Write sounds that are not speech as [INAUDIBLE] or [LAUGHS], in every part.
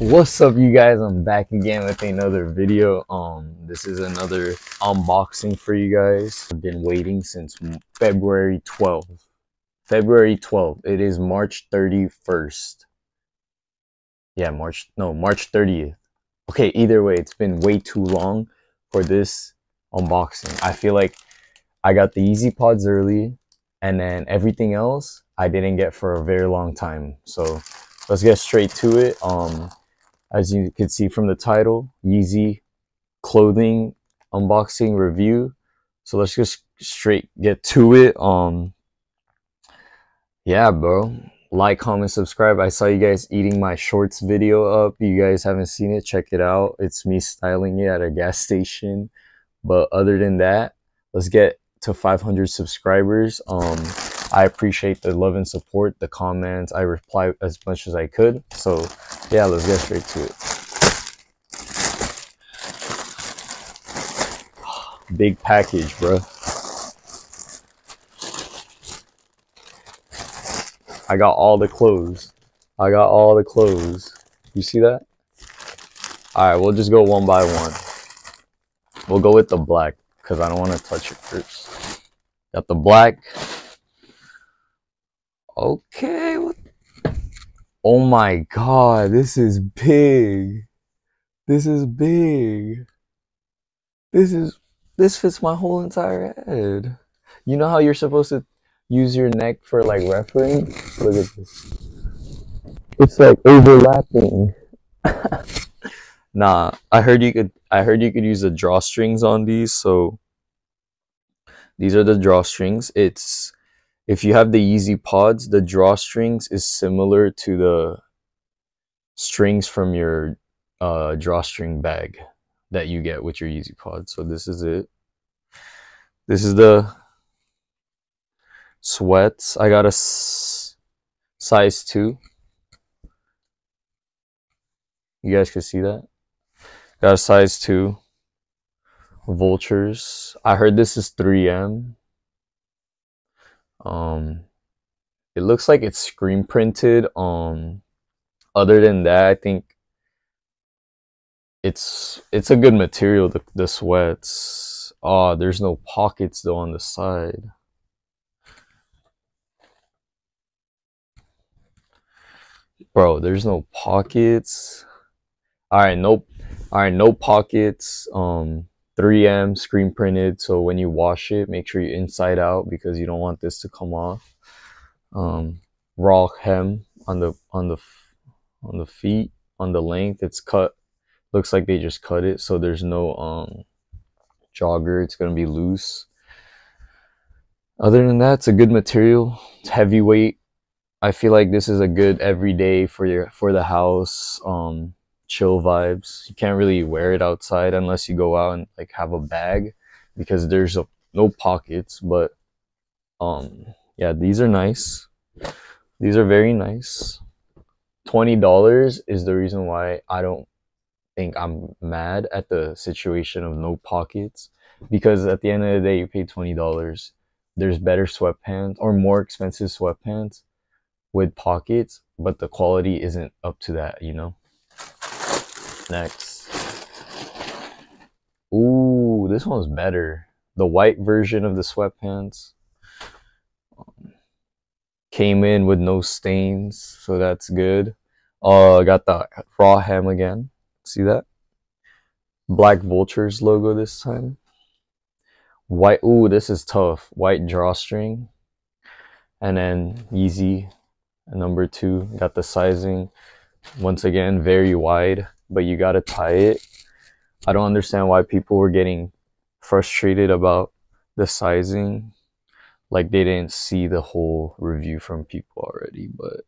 what's up you guys? I'm back again with another video. Um this is another unboxing for you guys. I've been waiting since february 12th february 12th it is march 31st yeah march no march 30th okay either way it's been way too long for this unboxing. I feel like i got the Yeezy Pods early and then everything else i didn't get for a very long time. So let's get straight to it. Um as you can see from the title, Yeezy clothing unboxing review. So let's just straight get to it. Um, yeah, bro. Like, comment, subscribe. I saw you guys eating my shorts video up. You guys haven't seen it, check it out. It's me styling it at a gas station. But other than that, let's get to 500 subscribers. Um, I appreciate the love and support, the comments. I reply as much as I could. So yeah, let's get straight to it. Big package, bro. I got all the clothes. I got all the clothes. You see that? All right, we'll just go one by one. We'll go with the black because I don't want to touch it first. Got the black. Okay. Oh my god, this is big. This is big. This is this fits my whole entire head. You know how you're supposed to use your neck for like reference? Look at this. It's like overlapping. [LAUGHS] nah, I heard you could I heard you could use the drawstrings on these, so these are the drawstrings. It's if you have the Yeezy Pods, the drawstrings is similar to the strings from your uh, drawstring bag that you get with your Yeezy Pod. So this is it. This is the sweats. I got a size 2. You guys can see that? Got a size 2. Vultures. I heard this is 3M. Um, it looks like it's screen printed. Um, other than that, I think it's it's a good material. The the sweats. Oh, there's no pockets though on the side. Bro, there's no pockets. All right, nope. All right, no pockets. Um, 3M screen printed. So when you wash it, make sure you inside out because you don't want this to come off. Um, raw hem on the on the on the feet on the length. It's cut. Looks like they just cut it, so there's no um jogger. It's gonna be loose. Other than that, it's a good material. It's heavyweight. I feel like this is a good everyday for your for the house. Um, chill vibes. You can't really wear it outside unless you go out and like have a bag because there's a, no pockets. But um, yeah, these are nice. These are very nice. Twenty dollars is the reason why I don't think I'm mad at the situation of no pockets because at the end of the day, you pay twenty dollars. There's better sweatpants or more expensive sweatpants with pockets, but the quality isn't up to that, you know. Next. Ooh, this one's better. The white version of the sweatpants came in with no stains, so that's good. Uh, got the raw hem again. See that? Black Vultures logo this time. White. Ooh, this is tough. White drawstring, and then Yeezy number two. Got the sizing. Once again, very wide but you gotta tie it. I don't understand why people were getting frustrated about the sizing. Like they didn't see the whole review from people already, but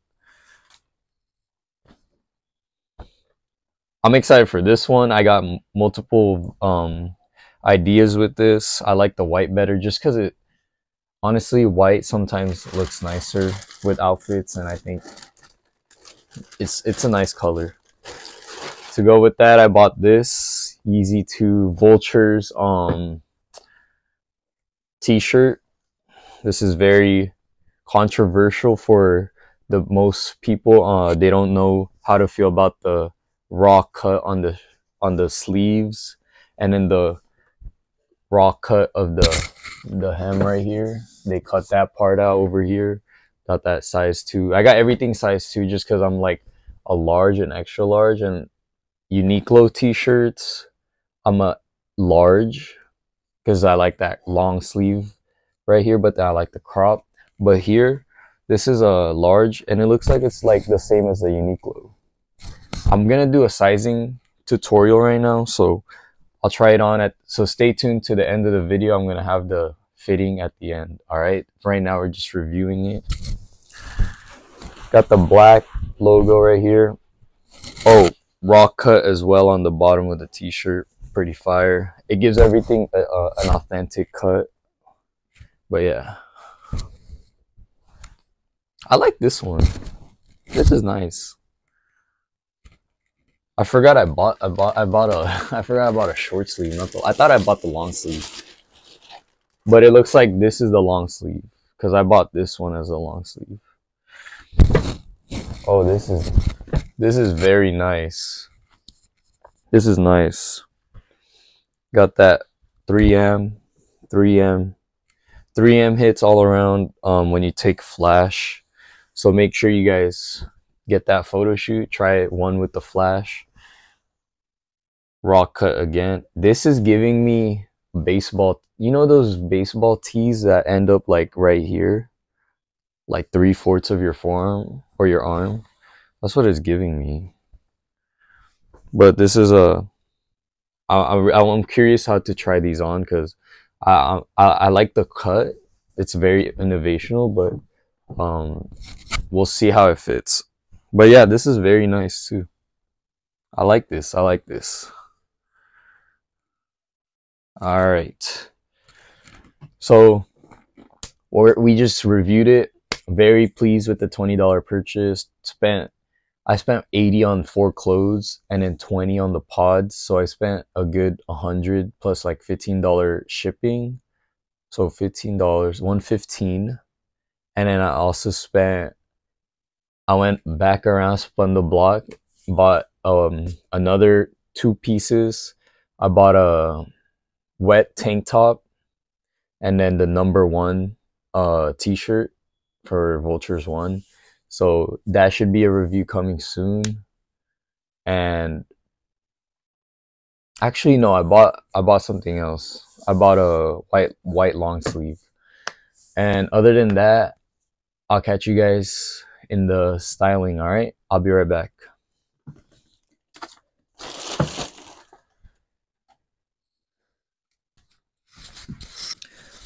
I'm excited for this one. I got multiple um, ideas with this. I like the white better just because it, honestly, white sometimes looks nicer with outfits, and I think it's it's a nice color to go with that, I bought this Yeezy 2 Vultures um, t-shirt. This is very controversial for the most people. Uh, they don't know how to feel about the raw cut on the on the sleeves and then the raw cut of the the hem right here. They cut that part out over here. Got that size two. I got everything size two just because I'm like a large and extra large and Uniqlo t-shirts. I'm a large because I like that long sleeve right here, but I like the crop. But here, this is a large and it looks like it's like the same as the Uniqlo. I'm gonna do a sizing tutorial right now, so I'll try it on at so stay tuned to the end of the video. I'm gonna have the fitting at the end. Alright. Right now we're just reviewing it. Got the black logo right here. Oh, raw cut as well on the bottom of the t-shirt. Pretty fire. It gives everything a, a, an authentic cut. But yeah. I like this one. This is nice. I forgot I bought I bought I bought a [LAUGHS] I forgot I bought a short sleeve. Not the, I thought I bought the long sleeve, but it looks like this is the long sleeve because I bought this one as a long sleeve. Oh, this is this is very nice. This is nice. Got that 3M, 3M, 3M hits all around um, when you take flash. So make sure you guys get that photo shoot. Try it one with the flash raw cut again. This is giving me baseball. You know those baseball tees that end up like right here? Like three fourths of your forearm or your arm? That's what it's giving me. But this is a. I, I, I'm curious how to try these on because I, I I like the cut. It's very innovational, but um, we'll see how it fits. But yeah, this is very nice too. I like this. I like this. All right. So we just reviewed it. Very pleased with the $20 purchase. Spent I spent 80 on four clothes and then 20 on the pods. So I spent a good 100 plus like $15 shipping. So $15, 115. And then I also spent I went back around, spun the block, bought um another two pieces. I bought a wet tank top and then the number one uh t-shirt for vultures one so that should be a review coming soon. And actually no i bought i bought something else. I bought a white white long sleeve. And other than that i'll catch you guys in the styling all right? I'll be right back.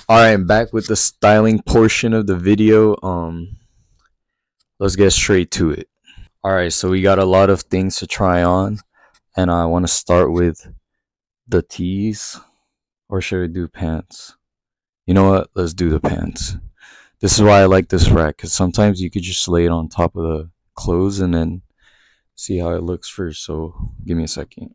All right I'm back with the styling portion of the video. Um let's get straight to it. All right so we got a lot of things to try on and i want to start with the tees or should we do pants? You know what? Let's do the pants. This is why i like this rack because sometimes you could just lay it on top of the clothes and then see how it looks first so give me a second.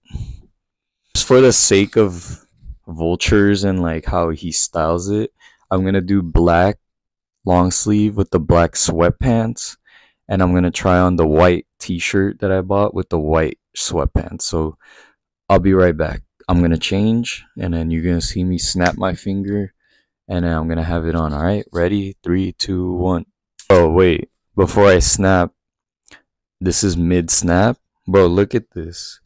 Just for the sake of vultures and like how he styles it. I'm gonna do black long sleeve with the black sweatpants, and I'm gonna try on the white t-shirt that I bought with the white sweatpants. So I'll be right back. I'm gonna change, and then you're gonna see me snap my finger, and then I'm gonna have it on. All right, ready? Three, two, one. Oh wait, before I snap, this is mid snap, bro. Look at this.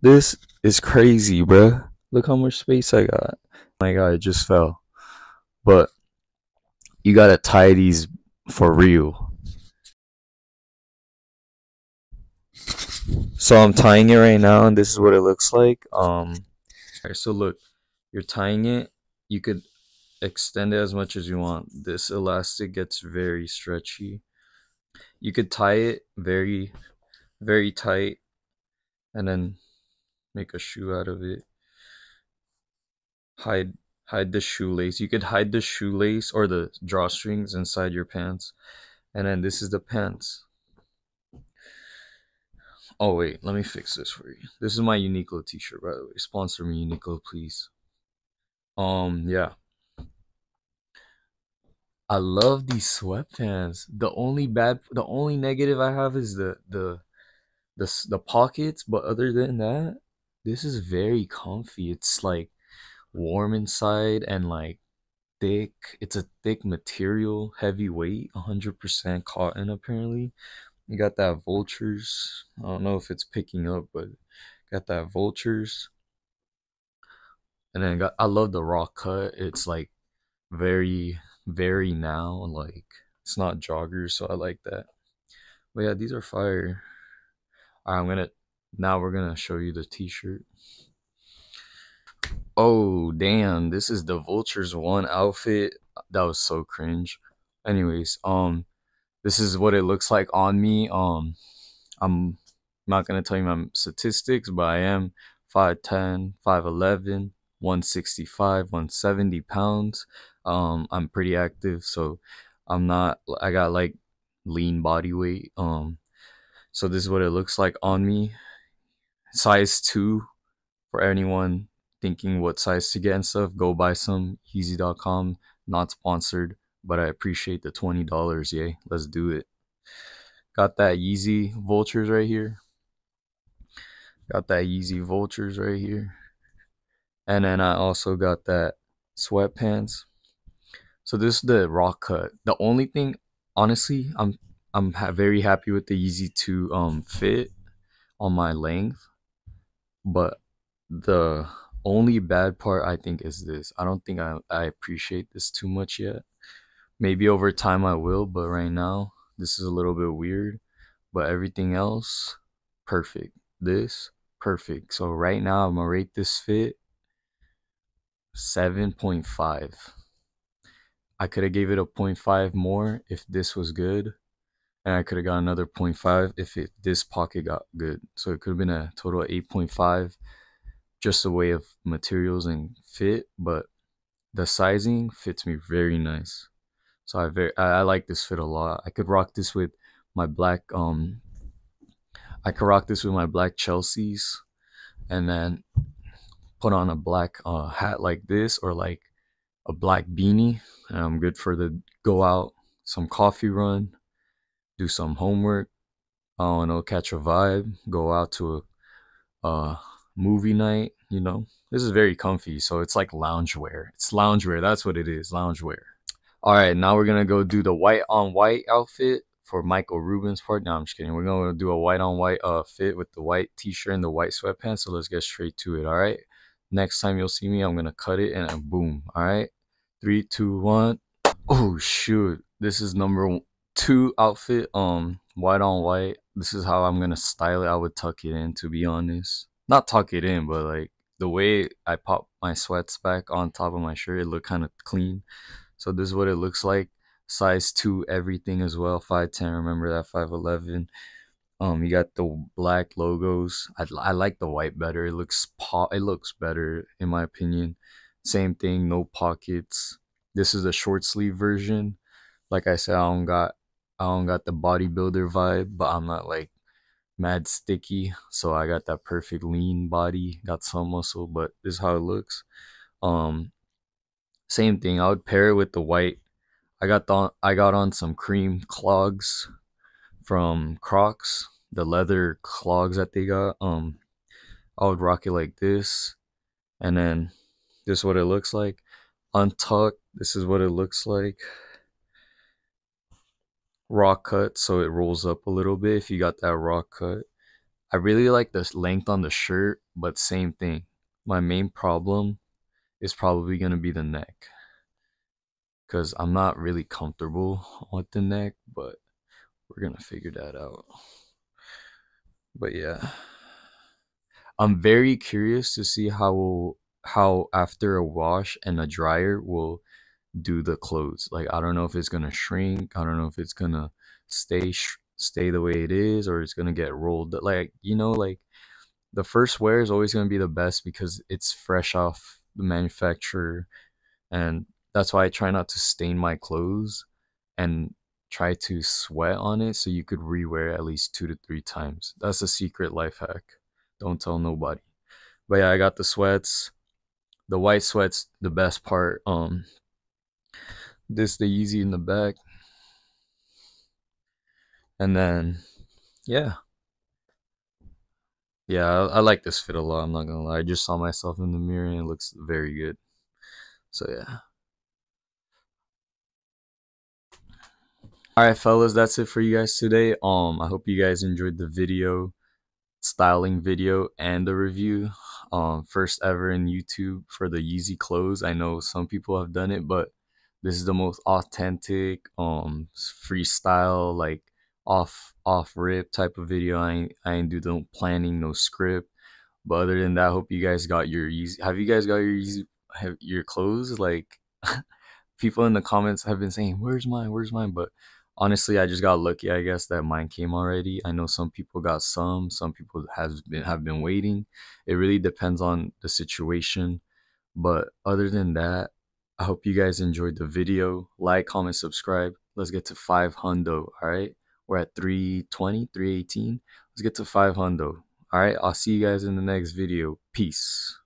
This is crazy, bro. Look how much space I got. Oh my god, it just fell. But you gotta tie these for real. So I'm tying it right now, and this is what it looks like. Um, so look, you're tying it. You could extend it as much as you want. This elastic gets very stretchy. You could tie it very, very tight, and then make a shoe out of it hide hide the shoelace. You could hide the shoelace or the drawstrings inside your pants. And then this is the pants. Oh wait, let me fix this for you. This is my Uniqlo t-shirt by the way. Sponsor me Uniqlo please. Um yeah. I love these sweatpants. The only bad the only negative I have is the the the the pockets, but other than that, this is very comfy. It's like warm inside and like thick. It's a thick material, heavyweight, 100% cotton apparently. You got that vultures. I don't know if it's picking up, but got that vultures. And then got I love the raw cut. It's like very very now like it's not joggers, so I like that. But yeah, these are fire. I'm gonna now we're gonna show you the t-shirt. Oh damn, this is the Vultures one outfit. That was so cringe. Anyways, um this is what it looks like on me. Um I'm not gonna tell you my statistics, but I am 5'10, 5'11, 165, 170 pounds. Um I'm pretty active, so I'm not I got like lean body weight. Um so this is what it looks like on me. Size two for anyone thinking what size to get and stuff, go buy some Yeezy.com. Not sponsored, but I appreciate the twenty dollars. Yay, let's do it. Got that Yeezy Vultures right here. Got that Yeezy Vultures right here. And then I also got that sweatpants. So this is the raw cut. The only thing, honestly, I'm I'm ha- very happy with the Yeezy 2 um fit on my length, but the only bad part I think is this. I don't think I I appreciate this too much yet. Maybe over time I will, but right now this is a little bit weird. But everything else, perfect. This perfect. So right now I'm gonna rate this fit 7.5. I could have gave it a 0.5 more if this was good. And I could have got another 0.5 if it this pocket got good. So it could have been a total of 8.5 just a way of materials and fit, but the sizing fits me very nice. So I very I, I like this fit a lot. I could rock this with my black um I could rock this with my black Chelseas and then put on a black uh, hat like this or like a black beanie I'm good for the go out, some coffee run, do some homework, I don't know, catch a vibe, go out to a uh, movie night, you know. This is very comfy, so it's like loungewear. It's loungewear, that's what it is, loungewear. All right, now we're gonna go do the white on white outfit for Michael Rubin's part. No, I'm just kidding. We're gonna do a white on white uh fit with the white t-shirt and the white sweatpants. So let's get straight to it. All right. Next time you'll see me, I'm gonna cut it and boom. All right. Three, two, one. Oh shoot. This is number two outfit. Um, white on white. This is how I'm gonna style it. I would tuck it in to be honest not tuck it in, but like the way I pop my sweats back on top of my shirt, it looked kind of clean. So this is what it looks like. Size two, everything as well. Five ten. Remember that five eleven. Um, you got the black logos. I, I like the white better. It looks po- It looks better in my opinion. Same thing. No pockets. This is a short sleeve version. Like I said, I don't got I don't got the bodybuilder vibe, but I'm not like mad sticky. So I got that perfect lean body, got some muscle, but this is how it looks. Um, same thing. I would pair it with the white. I got the I got on some cream clogs from Crocs, the leather clogs that they got. Um, I would rock it like this, and then this is what it looks like. Untucked. This is what it looks like raw cut so it rolls up a little bit if you got that raw cut. I really like this length on the shirt, but same thing. My main problem is probably going to be the neck. Cuz I'm not really comfortable with the neck, but we're going to figure that out. But yeah. I'm very curious to see how how after a wash and a dryer will do the clothes. Like I don't know if it's gonna shrink. I don't know if it's gonna stay sh- stay the way it is or it's gonna get rolled. Like you know, like the first wear is always gonna be the best because it's fresh off the manufacturer, and that's why I try not to stain my clothes and try to sweat on it so you could rewear at least two to three times. That's a secret life hack. Don't tell nobody. But yeah, I got the sweats. The white sweats, the best part. Um, this the Yeezy in the back. And then, yeah. Yeah, I, I like this fit a lot. I'm not gonna lie. I just saw myself in the mirror and it looks very good. So yeah. All right, fellas, that's it for you guys today. Um, I hope you guys enjoyed the video, styling video, and the review. Um, first ever in YouTube for the Yeezy clothes. I know some people have done it, but this is the most authentic, um, freestyle, like off off rip type of video. I ain't, I ain't do no planning, no script. But other than that, I hope you guys got your. Have you guys got your? Have your clothes? Like [LAUGHS] people in the comments have been saying, "Where's mine? Where's mine?" But honestly, I just got lucky. I guess that mine came already. I know some people got some. Some people has been have been waiting. It really depends on the situation. But other than that, I hope you guys enjoyed the video. Like, comment, subscribe. Let's get to five hundo. All right, we're at 320, 318. Let's get to five hundo. All right, I'll see you guys in the next video. Peace.